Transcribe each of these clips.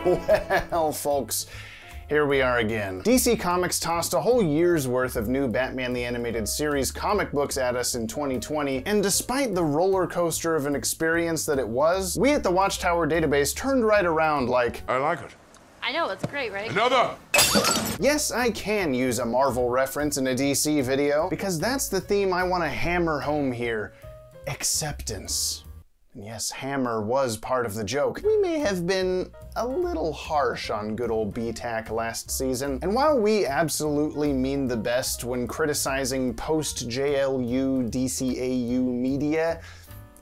Well, folks, here we are again. DC Comics tossed a whole year's worth of new Batman the Animated Series comic books at us in 2020, and despite the roller coaster of an experience that it was, we at the Watchtower database turned right around like, I like it. I know, it's great, right? Another! yes, I can use a Marvel reference in a DC video, because that's the theme I want to hammer home here acceptance. And yes, Hammer was part of the joke. We may have been a little harsh on good old BTAC last season, and while we absolutely mean the best when criticizing post-JLU DCAU media,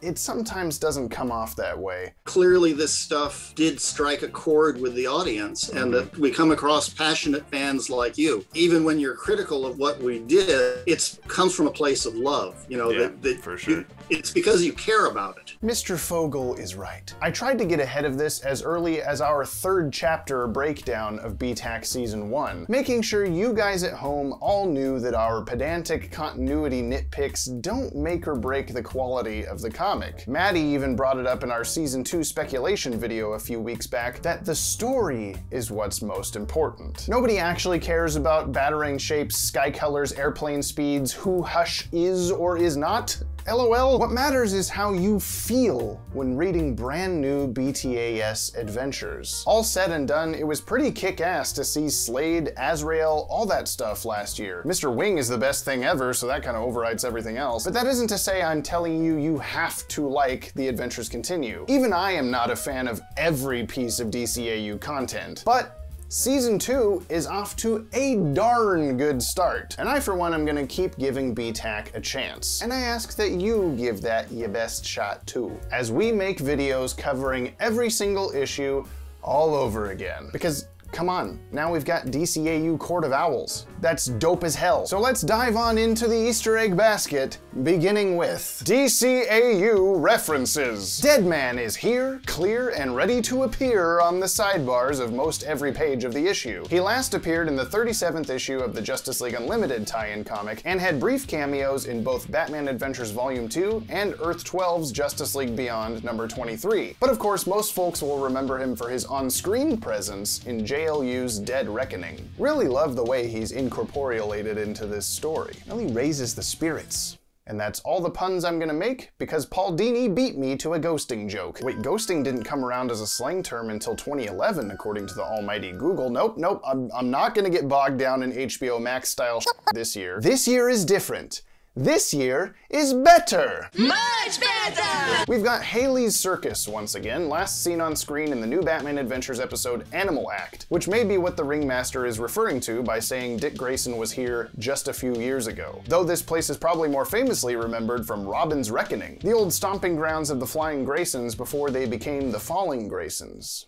it sometimes doesn't come off that way. Clearly, this stuff did strike a chord with the audience, and mm-hmm. that we come across passionate fans like you. Even when you're critical of what we did, it comes from a place of love. You know, Yeah, that, that for sure. you- it's because you care about it. Mr. Fogel is right. I tried to get ahead of this as early as our third chapter breakdown of BTAC Season 1, making sure you guys at home all knew that our pedantic continuity nitpicks don't make or break the quality of the comic. Maddie even brought it up in our Season 2 speculation video a few weeks back that the story is what's most important. Nobody actually cares about Batarang shapes, sky colors, airplane speeds, who Hush is or is not, LOL. What matters is how you feel when reading brand new BTAS adventures. All said and done, it was pretty kick-ass to see Slade, Azrael, all that stuff last year. Mr. Wing is the best thing ever, so that kind of overrides everything else. But that isn't to say I'm telling you you have to like The Adventures Continue. Even I am not a fan of every piece of DCAU content. But Season 2 is off to a darn good start, and I for one am gonna keep giving BTAC a chance. And I ask that you give that your best shot too, as we make videos covering every single issue all over again. Because Come on, now we've got DCAU Court of Owls. That's dope as hell. So let's dive on into the Easter egg basket, beginning with DCAU references. Deadman is here, clear, and ready to appear on the sidebars of most every page of the issue. He last appeared in the 37th issue of the Justice League Unlimited tie-in comic and had brief cameos in both Batman Adventures Volume 2 and Earth 12's Justice League Beyond number 23. But of course, most folks will remember him for his on-screen presence in JLU's Dead Reckoning. Really love the way he's incorporealated into this story. Really raises the spirits. And that's all the puns I'm gonna make because Paul Dini beat me to a ghosting joke. Wait, ghosting didn't come around as a slang term until 2011, according to the almighty Google. Nope, nope, I'm, I'm not gonna get bogged down in HBO Max style this year. This year is different. This year is better! Much better! We've got Haley's Circus once again, last seen on screen in the new Batman Adventures episode Animal Act, which may be what the Ringmaster is referring to by saying Dick Grayson was here just a few years ago. Though this place is probably more famously remembered from Robin's Reckoning, the old stomping grounds of the Flying Graysons before they became the Falling Graysons.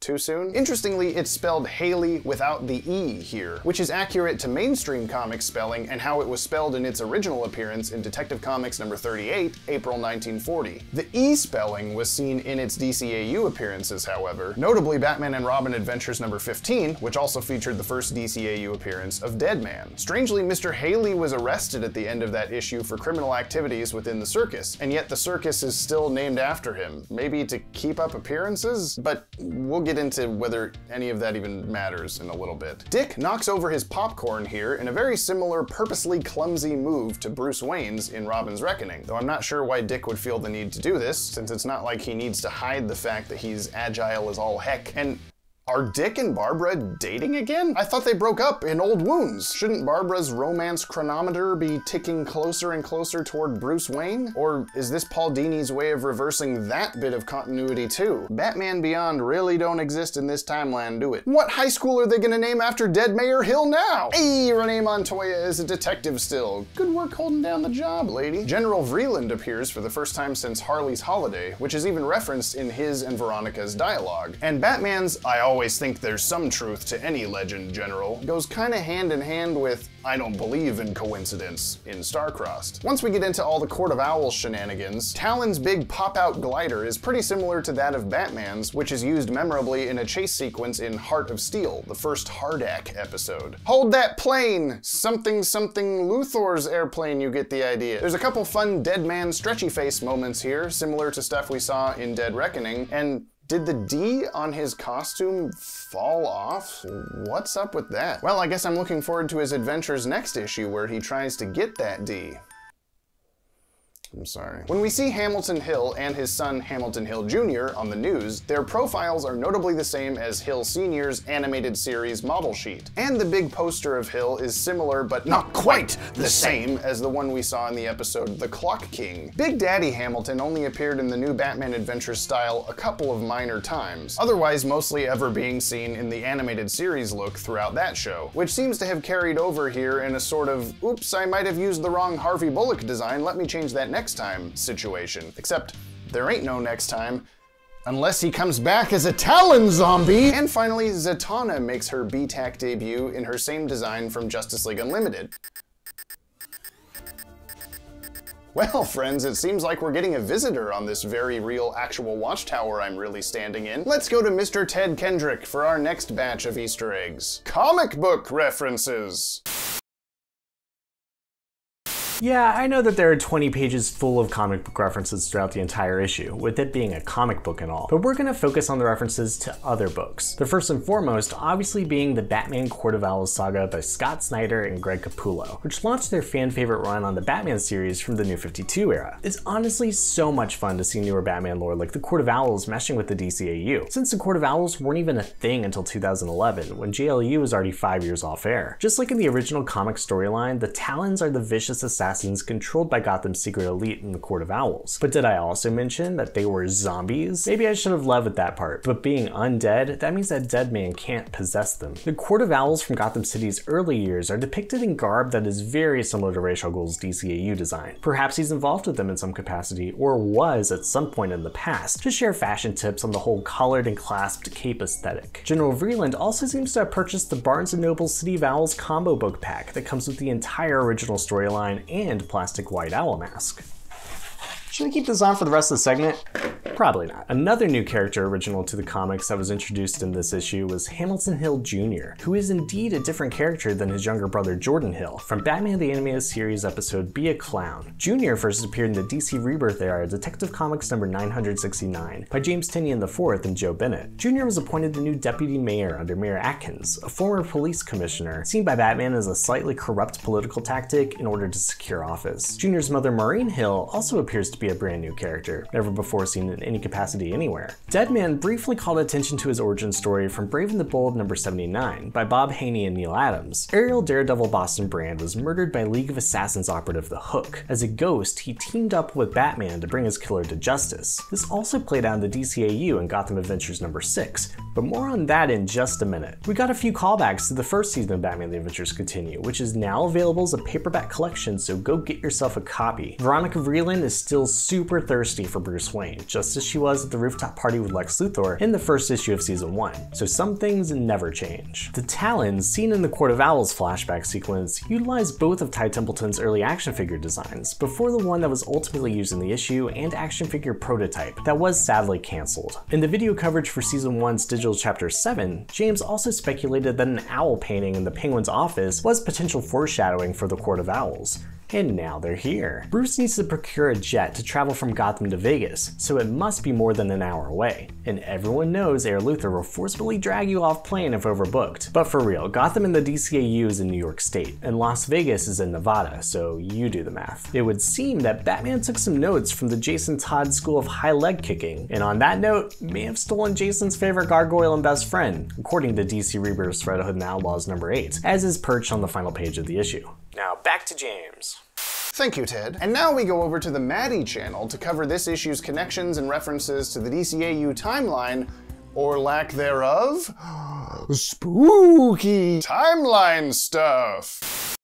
Too soon? Interestingly, it's spelled Haley without the E here, which is accurate to mainstream comics spelling and how it was spelled in its original appearance in Detective Comics number 38, April 1940. The E spelling was seen in its DCAU appearances, however, notably Batman and Robin Adventures number 15, which also featured the first DCAU appearance of Deadman. Strangely, Mr. Haley was arrested at the end of that issue for criminal activities within the circus, and yet the circus is still named after him. Maybe to keep up appearances? But we'll get into whether any of that even matters in a little bit. Dick knocks over his popcorn here in a very similar, purposely clumsy move to Bruce Wayne's in Robin's Reckoning, though I'm not sure why Dick would feel the need to do this, since it's not like he needs to hide the fact that he's agile as all heck. And are Dick and Barbara dating again? I thought they broke up in Old Wounds. Shouldn't Barbara's romance chronometer be ticking closer and closer toward Bruce Wayne? Or is this Paul Dini's way of reversing that bit of continuity too? Batman Beyond really don't exist in this timeline, do it? What high school are they gonna name after dead Mayor Hill now? Hey, Renee Montoya is a detective still. Good work holding down the job, lady. General Vreeland appears for the first time since Harley's Holiday, which is even referenced in his and Veronica's dialogue. And Batman's I always think there's some truth to any legend, General, goes kinda hand in hand with I don't believe in coincidence in Starcrossed. Once we get into all the Court of Owls shenanigans, Talon's big pop-out glider is pretty similar to that of Batman's, which is used memorably in a chase sequence in Heart of Steel, the first HARDAC episode. Hold that plane! Something something Luthor's airplane, you get the idea. There's a couple fun Deadman stretchy face moments here, similar to stuff we saw in Dead Reckoning, and Did the D on his costume fall off? What's up with that? Well, I guess I'm looking forward to his adventures next issue where he tries to get that D. I'm sorry. When we see Hamilton Hill and his son Hamilton Hill Jr. on the news, their profiles are notably the same as Hill Sr.'s animated series model sheet. And the big poster of Hill is similar but not quite the same as the one we saw in the episode The Clock King. Big Daddy Hamilton only appeared in the new Batman Adventures style a couple of minor times, otherwise mostly ever being seen in the animated series look throughout that show, which seems to have carried over here in a sort of, oops, I might have used the wrong Harvey Bullock design, let me change that next time situation. Except there ain't no next time. Unless he comes back as a Talon zombie! And finally, Zatanna makes her BTAC debut in her same design from Justice League Unlimited. Well, friends, it seems like we're getting a visitor on this very real actual watchtower I'm really standing in. Let's go to Mr. Ted Kendrick for our next batch of Easter eggs. Comic book references! Yeah, I know that there are 20 pages full of comic book references throughout the entire issue, with it being a comic book and all, but we're gonna focus on the references to other books. The first and foremost obviously being the Batman Court of Owls saga by Scott Snyder and Greg Capullo, which launched their fan favorite run on the Batman series from the New 52 era. It's honestly so much fun to see newer Batman lore like the Court of Owls meshing with the DCAU, since the Court of Owls weren't even a thing until 2011, when JLU was already five years off air. Just like in the original comic storyline, the Talons are the vicious assassins assassins controlled by Gotham's secret elite in the Court of Owls. But did I also mention that they were zombies? Maybe I should have led with that part, but being undead, that means that Deadman can't possess them. The Court of Owls from Gotham City's early years are depicted in garb that is very similar to Ra's al Ghul's DCAU design. Perhaps he's involved with them in some capacity, or was at some point in the past, to share fashion tips on the whole collared and clasped cape aesthetic. General Vreeland also seems to have purchased the Barnes & Noble City of Owls combo book pack that comes with the entire original storyline and plastic white owl mask. Should we keep this on for the rest of the segment? Probably not. Another new character original to the comics that was introduced in this issue was Hamilton Hill Jr., who is indeed a different character than his younger brother Jordan Hill from Batman the Animated Series episode Be a Clown. Jr. first appeared in the DC Rebirth era Detective Comics number 969 by James Tynion IV and Joe Bennett. Jr. was appointed the new deputy mayor under Mayor Atkins, a former police commissioner, seen by Batman as a slightly corrupt political tactic in order to secure office. Jr.'s mother Maureen Hill also appears to be a brand new character, never before seen in any capacity anywhere. Deadman briefly called attention to his origin story from Brave and the Bold number 79 by Bob Haney and Neal Adams. Aerial Daredevil Boston Brand was murdered by League of Assassins operative The Hook. As a ghost, he teamed up with Batman to bring his killer to justice. This also played out in the DCAU in Gotham Adventures number 6, but more on that in just a minute. We got a few callbacks to the first season of Batman The Adventures Continue, which is now available as a paperback collection, so go get yourself a copy. Veronica Vreeland is still super thirsty for Bruce Wayne, just as she was at the rooftop party with Lex Luthor in the first issue of season 1, so some things never change. The Talons, seen in the Court of Owls flashback sequence, utilize both of Ty Templeton's early action figure designs, before the one that was ultimately used in the issue and action figure prototype that was sadly cancelled. In the video coverage for season 1's digital chapter 7, James also speculated that an owl painting in the Penguin's office was potential foreshadowing for the Court of Owls. And now they're here. Bruce needs to procure a jet to travel from Gotham to Vegas, so it must be more than an hour away. And everyone knows Air Luthor will forcibly drag you off plane if overbooked. But for real, Gotham and the DCAU is in New York State, and Las Vegas is in Nevada, so you do the math. It would seem that Batman took some notes from the Jason Todd School of High Leg Kicking, and on that note, may have stolen Jason's favorite gargoyle and best friend, according to DC Rebirth's Red Hood and Outlaws number 8, as is perched on the final page of the issue. Now back to James. Thank you, Ted. And now we go over to the Maddie channel to cover this issue's connections and references to the DCAU timeline, or lack thereof. Spooky timeline stuff.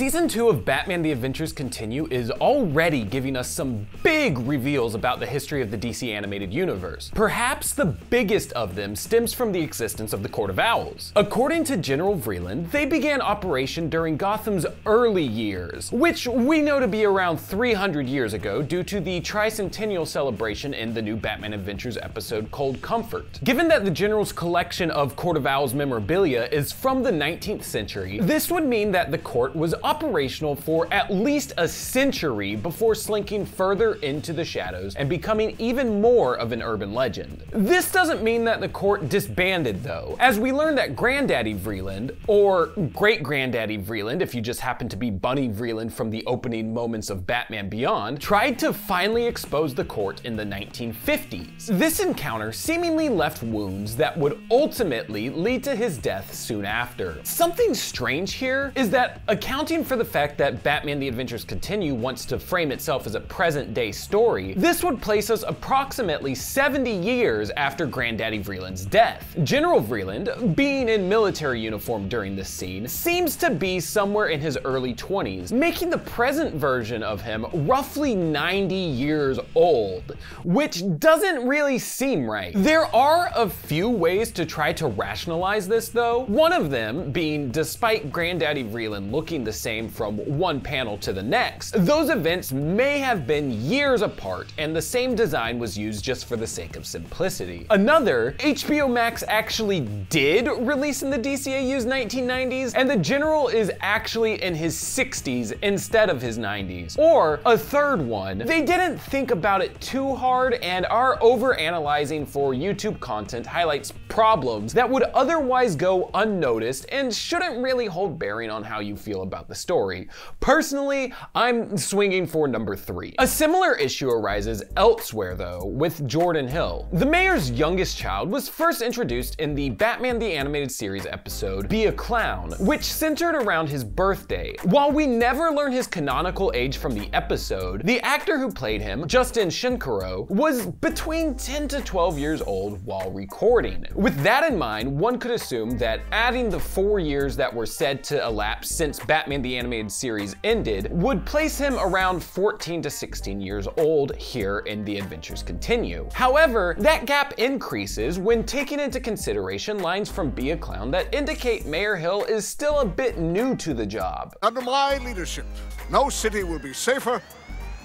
Season 2 of Batman The Adventures Continue is already giving us some big reveals about the history of the DC animated universe. Perhaps the biggest of them stems from the existence of the Court of Owls. According to General Vreeland, they began operation during Gotham's early years, which we know to be around 300 years ago due to the tricentennial celebration in the new Batman Adventures episode Cold Comfort. Given that the General's collection of Court of Owls memorabilia is from the 19th century, this would mean that the court was operational for at least a century before slinking further into the shadows and becoming even more of an urban legend. This doesn't mean that the court disbanded though, as we learned that Granddaddy Vreeland, or Great Granddaddy Vreeland if you just happen to be Bunny Vreeland from the opening moments of Batman Beyond, tried to finally expose the court in the 1950s. This encounter seemingly left wounds that would ultimately lead to his death soon after. Something strange here is that accounting for the fact that Batman The Adventures Continue wants to frame itself as a present day story, this would place us approximately 70 years after Granddaddy Vreeland's death. General Vreeland, being in military uniform during this scene, seems to be somewhere in his early 20s, making the present version of him roughly 90 years old, which doesn't really seem right. There are a few ways to try to rationalize this though, one of them being despite Granddaddy Vreeland looking the same from one panel to the next, those events may have been years apart and the same design was used just for the sake of simplicity. Another, HBO Max actually did release in the DCAU's 1990s and the General is actually in his 60s instead of his 90s. Or a third one, they didn't think about it too hard and are over analyzing for YouTube content highlights problems that would otherwise go unnoticed and shouldn't really hold bearing on how you feel about the story. Personally, I'm swinging for number three. A similar issue arises elsewhere though, with Jordan Hill. The mayor's youngest child was first introduced in the Batman the Animated Series episode Be a Clown, which centered around his birthday. While we never learn his canonical age from the episode, the actor who played him, Justin Shenkarow, was between 10 to 12 years old while recording. With that in mind, one could assume that adding the four years that were said to elapse since Batman the Animated Series ended would place him around 14 to 16 years old here in The Adventures Continue. However, that gap increases when taking into consideration lines from Be a Clown that indicate Mayor Hill is still a bit new to the job. Under my leadership, no city will be safer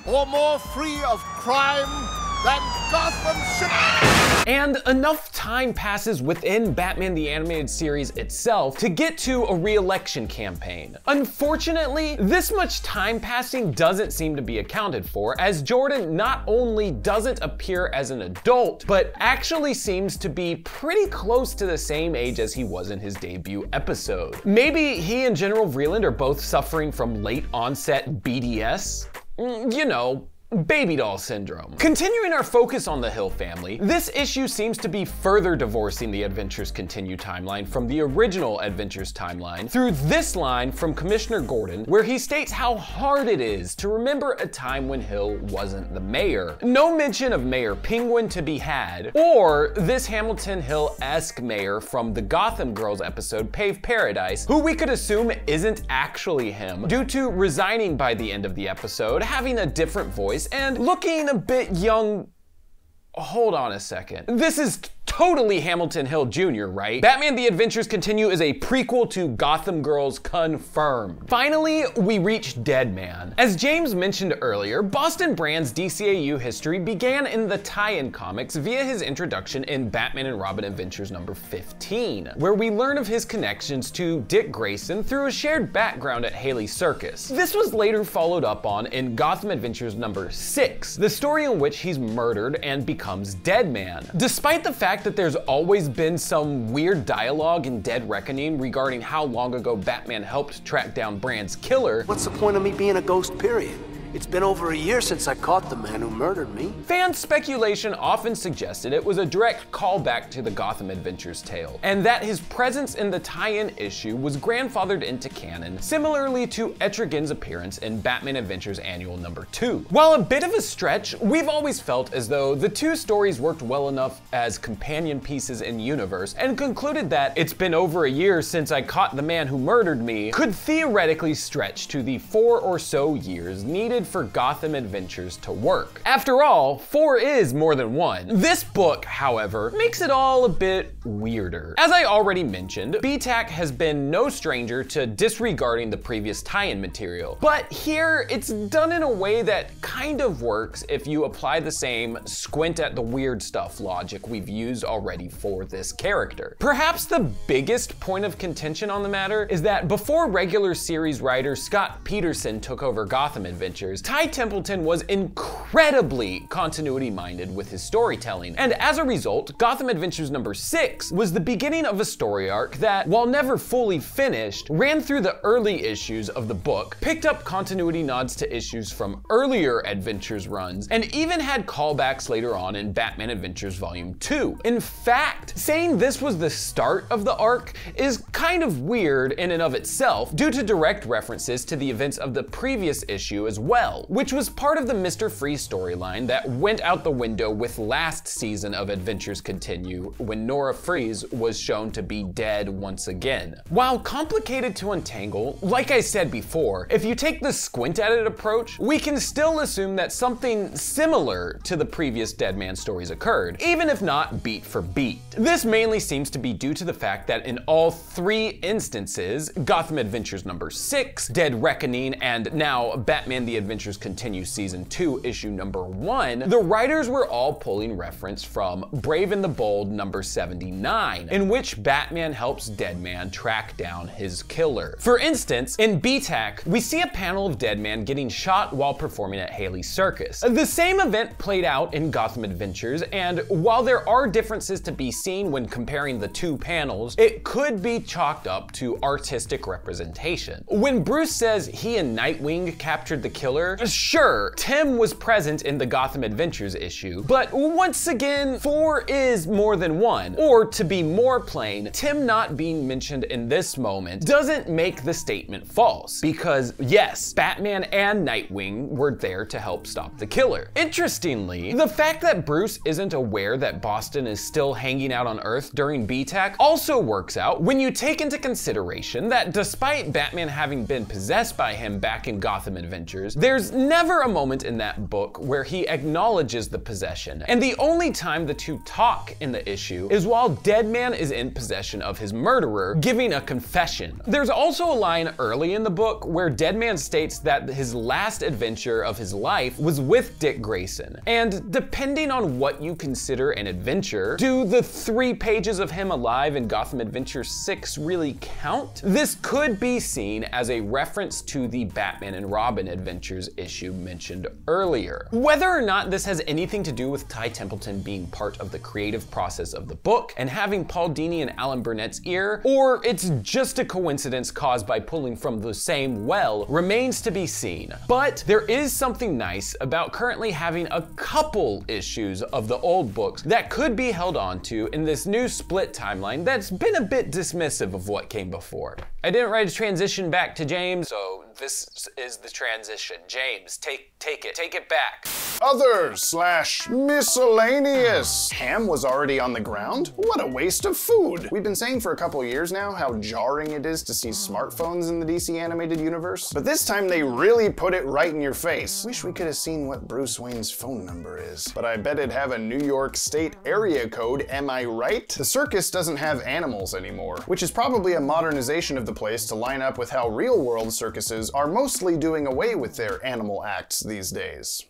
or more free of crime. And enough time passes within Batman the Animated Series itself to get to a re-election campaign. Unfortunately, this much time passing doesn't seem to be accounted for, as Jordan not only doesn't appear as an adult, but actually seems to be pretty close to the same age as he was in his debut episode. Maybe he and General Vreeland are both suffering from late onset BDS? Mm, You know, Baby doll syndrome. Continuing our focus on the Hill family, this issue seems to be further divorcing the Adventures Continue timeline from the original Adventures timeline through this line from Commissioner Gordon, where he states how hard it is to remember a time when Hill wasn't the mayor. No mention of Mayor Penguin to be had, or this Hamilton Hill esque mayor from the Gotham Girls episode Pave Paradise, who we could assume isn't actually him due to resigning by the end of the episode, having a different voice, and looking a bit young. Hold on a second. This is totally Hamilton Hill Jr., right? Batman The Adventures Continue is a prequel to Gotham Girls confirmed. Finally, we reach Deadman. As James mentioned earlier, Boston Brand's DCAU history began in the tie-in comics via his introduction in Batman and Robin Adventures number 15, where we learn of his connections to Dick Grayson through a shared background at Haley Circus. This was later followed up on in Gotham Adventures number 6, the story in which he's murdered and becomes Deadman. Despite the fact that there's always been some weird dialogue in Dead Reckoning regarding how long ago Batman helped track down Brand's killer, What's the point of me being a ghost, period? It's been over a year since I caught the man who murdered me. Fan speculation often suggested it was a direct callback to the Gotham Adventures tale, and that his presence in the tie-in issue was grandfathered into canon, similarly to Etrigan's appearance in Batman Adventures Annual Number 2. While a bit of a stretch, we've always felt as though the two stories worked well enough as companion pieces in universe, and concluded that it's been over a year since I caught the man who murdered me could theoretically stretch to the four or so years needed for Gotham Adventures to work. After all, four is more than one. This book, however, makes it all a bit weirder. As I already mentioned, BTAC has been no stranger to disregarding the previous tie-in material, but here it's done in a way that kind of works if you apply the same squint at the weird stuff logic we've used already for this character. Perhaps the biggest point of contention on the matter is that before regular series writer Scott Peterson took over Gotham Adventures, Ty Templeton was incredibly continuity minded with his storytelling, and as a result, Gotham Adventures number 6 was the beginning of a story arc that, while never fully finished, ran through the early issues of the book, picked up continuity nods to issues from earlier Adventures runs, and even had callbacks later on in Batman Adventures Volume 2. In fact, saying this was the start of the arc is kind of weird in and of itself due to direct references to the events of the previous issue as well, which was part of the Mr. Freeze storyline that went out the window with last season of Adventures Continue when Nora Freeze was shown to be dead once again. While complicated to untangle, like I said before, if you take the squint at it approach, we can still assume that something similar to the previous Deadman stories occurred, even if not beat for beat. This mainly seems to be due to the fact that in all three instances, Gotham Adventures number 6, Dead Reckoning, and now Batman The Adventures Continue Season 2, issue number 1, the writers were all pulling reference from Brave and the Bold number 79, in which Batman helps Deadman track down his killer. For instance, in BTAC, we see a panel of Deadman getting shot while performing at Haley's Circus. The same event played out in Gotham Adventures, and while there are differences to be seen when comparing the two panels, it could be chalked up to artistic representation. When Bruce says he and Nightwing captured the killer, sure, Tim was present in the Gotham Adventures issue, but once again, four is more than one. Or to be more plain, Tim not being mentioned in this moment doesn't make the statement false, because yes, Batman and Nightwing were there to help stop the killer. Interestingly, the fact that Bruce isn't aware that Boston is still hanging out on Earth during BTAC also works out when you take into consideration that despite Batman having been possessed by him back in Gotham Adventures, there's never a moment in that book where he acknowledges the possession. And the only time the two talk in the issue is while Deadman is in possession of his murderer, giving a confession. There's also a line early in the book where Deadman states that his last adventure of his life was with Dick Grayson. And depending on what you consider an adventure, do the three pages of him alive in Gotham Adventure 6 really count? This could be seen as a reference to the Batman and Robin Issue mentioned earlier. Whether or not this has anything to do with Ty Templeton being part of the creative process of the book and having Paul Dini and Alan Burnett's ear, or it's just a coincidence caused by pulling from the same well, remains to be seen. But there is something nice about currently having a couple issues of the old books that could be held onto in this new split timeline that's been a bit dismissive of what came before. I didn't write a transition back to James, so this is the transition. James, take take it, take it back. Other slash miscellaneous. Ham was already on the ground? What a waste of food. We've been saying for a couple years now how jarring it is to see smartphones in the DC animated universe, but this time they really put it right in your face. Wish we could have seen what Bruce Wayne's phone number is, but I bet it'd have a New York State area code, am I right? The circus doesn't have animals anymore, which is probably a modernization of the place to line up with how real world circuses are mostly doing away with their animal acts these days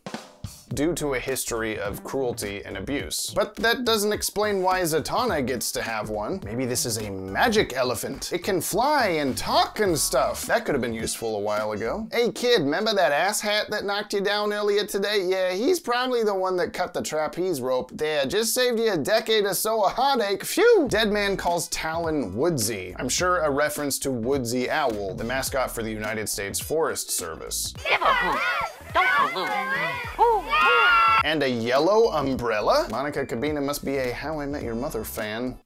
due to a history of cruelty and abuse. But that doesn't explain why Zatanna gets to have one. Maybe this is a magic elephant. It can fly and talk and stuff. That could have been useful a while ago. Hey kid, remember that ass hat that knocked you down earlier today? Yeah, he's probably the one that cut the trapeze rope. There, just saved you a decade or so of heartache. Phew! Deadman calls Talon Woodsy. I'm sure a reference to Woodsy Owl, the mascot for the United States Forest Service. Don't pollute. And a yellow umbrella? Monica Kubina must be a How I Met Your Mother fan.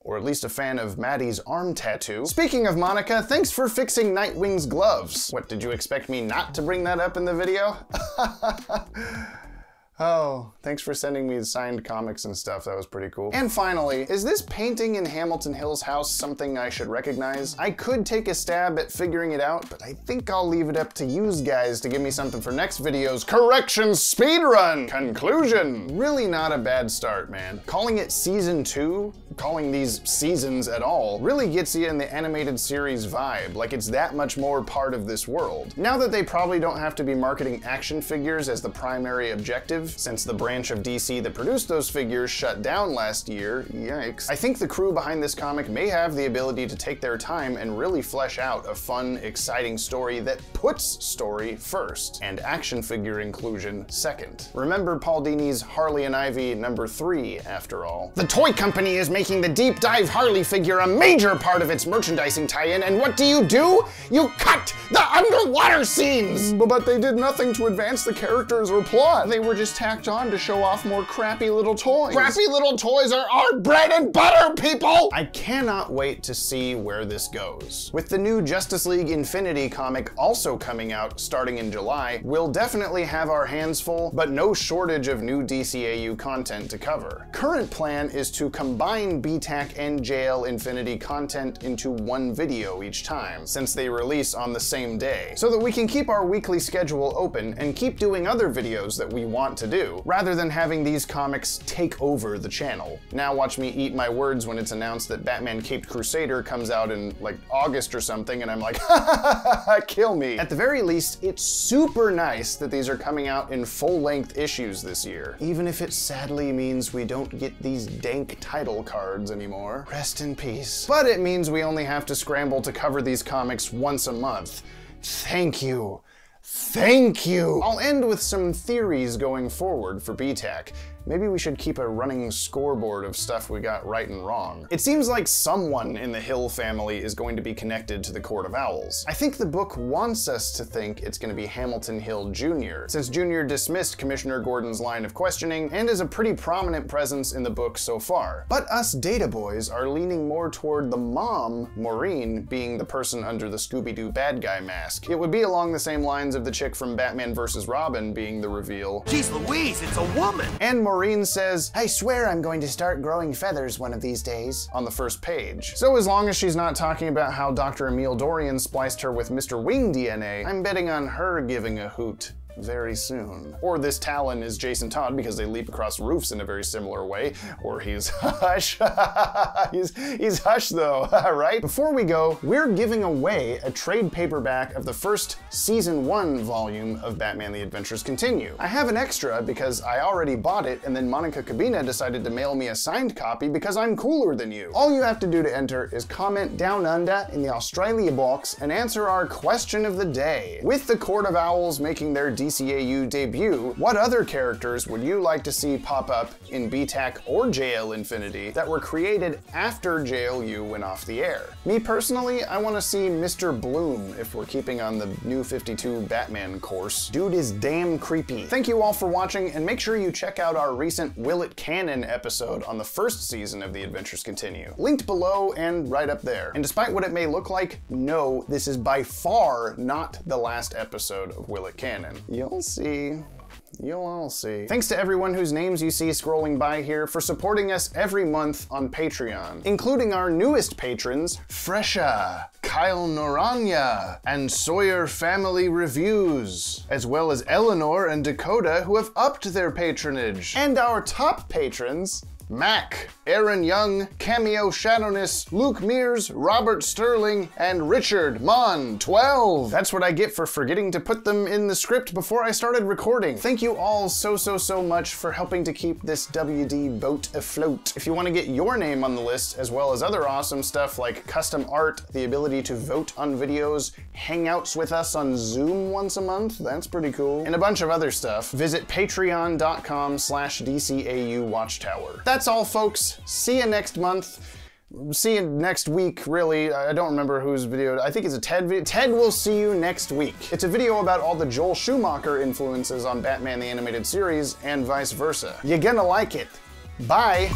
Or at least a fan of Maddie's arm tattoo. Speaking of Monica, thanks for fixing Nightwing's gloves. What, did you expect me not to bring that up in the video? Oh, thanks for sending me the signed comics and stuff. That was pretty cool. And finally, is this painting in Hamilton Hill's house something I should recognize? I could take a stab at figuring it out, but I think I'll leave it up to you guys to give me something for next video's correction speedrun conclusion. Really not a bad start, man. Calling it season two, calling these seasons at all, really gets you in the animated series vibe, like it's that much more part of this world. Now that they probably don't have to be marketing action figures as the primary objective, since the branch of DC that produced those figures shut down last year, yikes, I think the crew behind this comic may have the ability to take their time and really flesh out a fun, exciting story that puts story first, and action figure inclusion second. Remember Paul Dini's Harley and Ivy number three, after all. The toy company is making the Deep Dive Harley figure a major part of its merchandising tie-in, and what do you do? You cut the underwater scenes! But they did nothing to advance the characters or plot. They were just tacked on to show off more crappy little toys. Crappy little toys are our bread and butter, people! I cannot wait to see where this goes. With the new Justice League Infinity comic also coming out starting in July, we'll definitely have our hands full, but no shortage of new DCAU content to cover. Current plan is to combine BTAC and JL Infinity content into one video each time, since they release on the same day, so that we can keep our weekly schedule open and keep doing other videos that we want to do, rather than having these comics take over the channel. Now watch me eat my words when it's announced that Batman Caped Crusader comes out in like August or something, and I'm like, kill me. At the very least, it's super nice that these are coming out in full-length issues this year, even if it sadly means we don't get these dank title cards anymore. Rest in peace. But it means we only have to scramble to cover these comics once a month. Thank you. Thank you! I'll end with some theories going forward for BTAC. Maybe we should keep a running scoreboard of stuff we got right and wrong. It seems like someone in the Hill family is going to be connected to the Court of Owls. I think the book wants us to think it's going to be Hamilton Hill Jr., since Jr. dismissed Commissioner Gordon's line of questioning and is a pretty prominent presence in the book so far. But us data boys are leaning more toward the mom, Maureen, being the person under the Scooby-Doo bad guy mask. It would be along the same lines of the chick from Batman vs. Robin being the reveal. Jeez Louise, it's a woman! And Maureen says, I swear I'm going to start growing feathers one of these days, on the first page. So as long as she's not talking about how Dr. Emile Dorian spliced her with Mr. Wing DNA, I'm betting on her giving a hoot very soon. Or this Talon is Jason Todd because they leap across roofs in a very similar way. Or he's Hush. he's, he's Hush though, right? Before we go, we're giving away a trade paperback of the first season one volume of Batman The Adventures Continue. I have an extra because I already bought it and then Monica Kubina decided to mail me a signed copy because I'm cooler than you. All you have to do to enter is comment down under in the Australia box and answer our question of the day. With the Court of Owls making their DCAU debut, what other characters would you like to see pop up in BTAC or JL Infinity that were created after JLU went off the air? Me personally, I want to see Mr. Bloom if we're keeping on the new 52 Batman course. Dude is damn creepy. Thank you all for watching, and make sure you check out our recent Will It Canon episode on the first season of The Adventures Continue. Linked below and right up there. And despite what it may look like, no, this is by far not the last episode of Will It Canon. You'll see. You'll all see. Thanks to everyone whose names you see scrolling by here for supporting us every month on Patreon, including our newest patrons, Fresha, Kyle Noranya, and Sawyer Family Reviews, as well as Eleanor and Dakota who have upped their patronage, and our top patrons, Mac, Aaron Young, Cameo Shadowness, Luke Mears, Robert Sterling, and Richard Mon 12. That's what I get for forgetting to put them in the script before I started recording. Thank you all so, so, so much for helping to keep this WD boat afloat. If you want to get your name on the list, as well as other awesome stuff like custom art, the ability to vote on videos, hangouts with us on Zoom once a month, that's pretty cool, and a bunch of other stuff, visit patreon.com slash DCAU Watchtower. That's all, folks. See you next month. See you next week, really. I don't remember whose video. I think it's a Ted video. Ted will see you next week. It's a video about all the Joel Schumacher influences on Batman the Animated Series and vice versa. You're gonna like it. Bye.